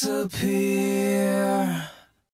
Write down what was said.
disappear.